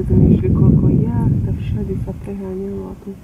розумієш, коли я та вся ліса приганяла тут.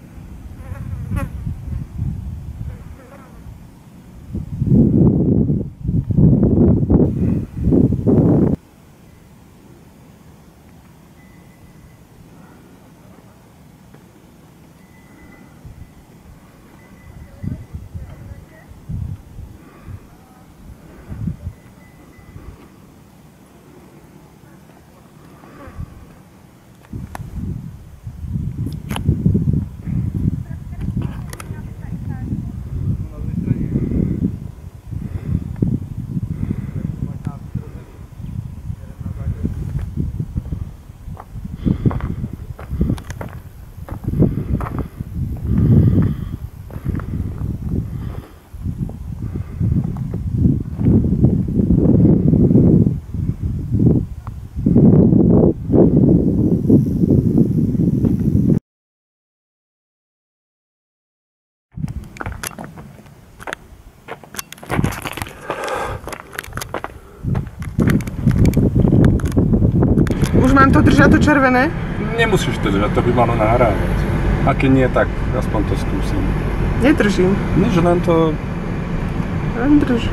To držať to červené? Nemusíš to držať, to by malo nahrávať. A keď nie, tak aspoň to skúsim. Nedržím. Nič, len to... Len drž.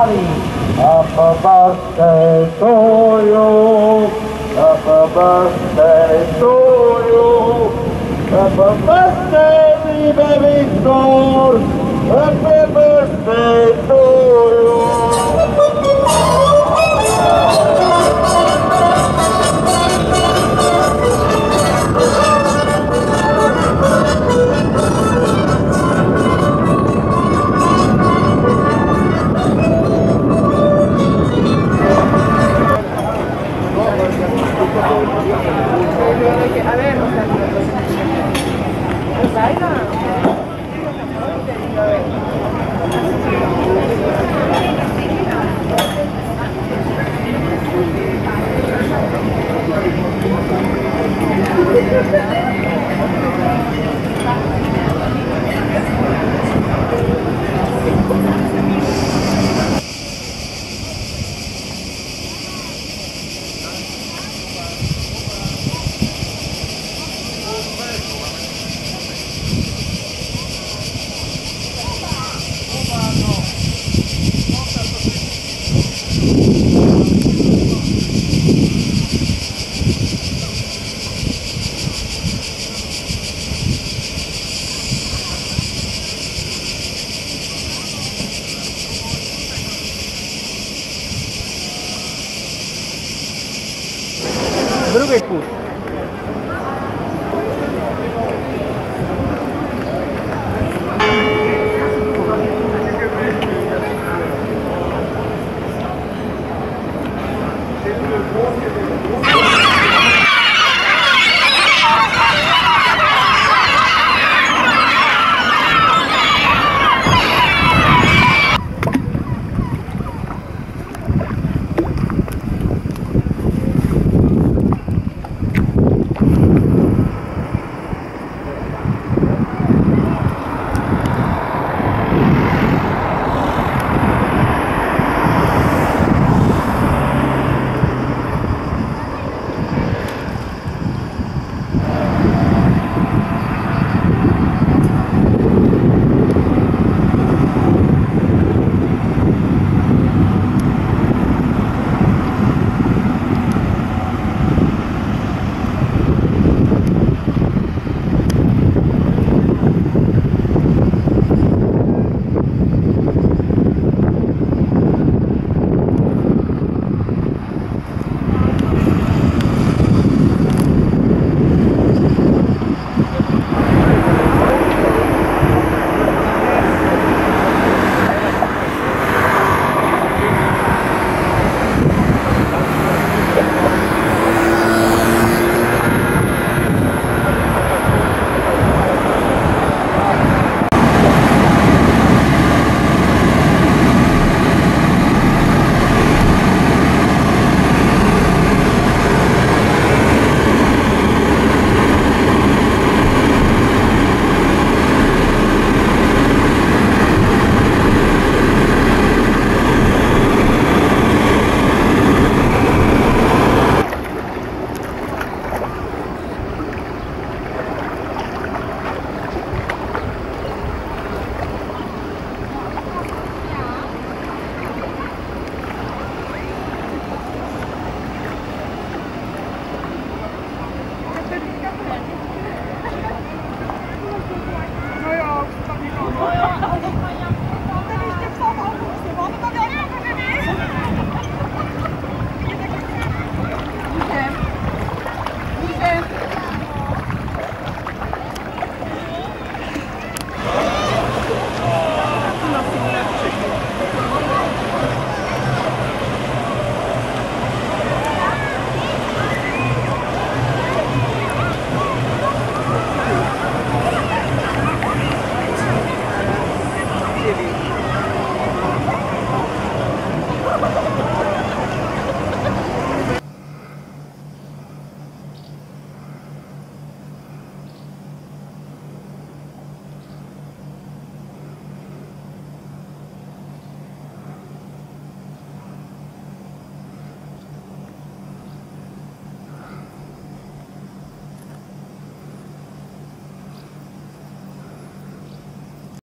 Kali. Happy birthday to you. Happy birthday to you. Happy birthday, liebe Wiktor. Happy birthday to you.